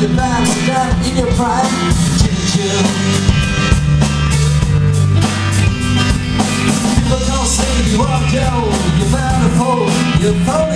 the back, down in your prime, ginger. People don't say you are you're bound you're.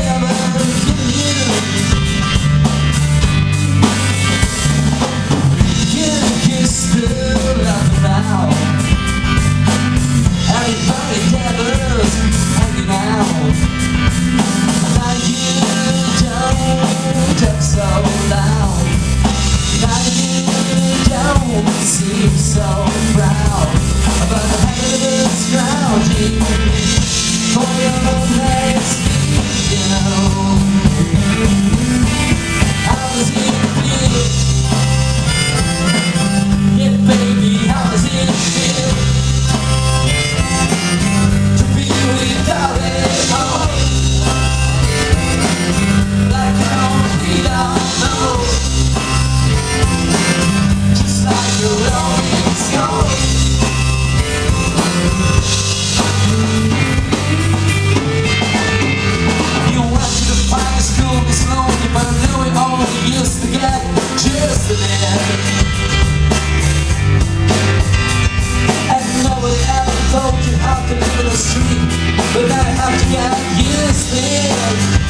have to live in the street But I have to get used to it.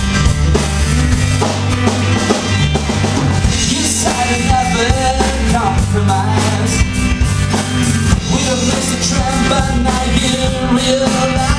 You said I never compromise. We don't miss a trend but now you realize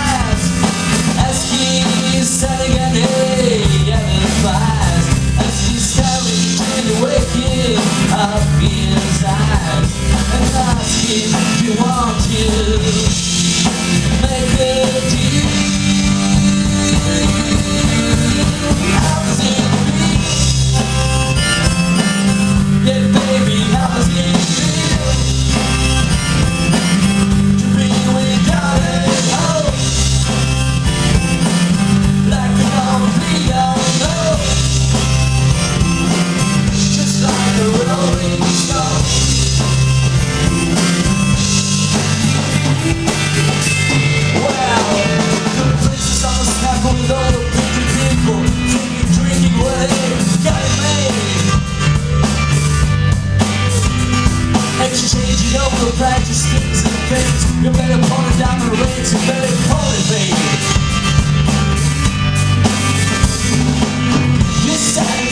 You know we'll practice things and things You better pull it down the range You better pull it, baby. You said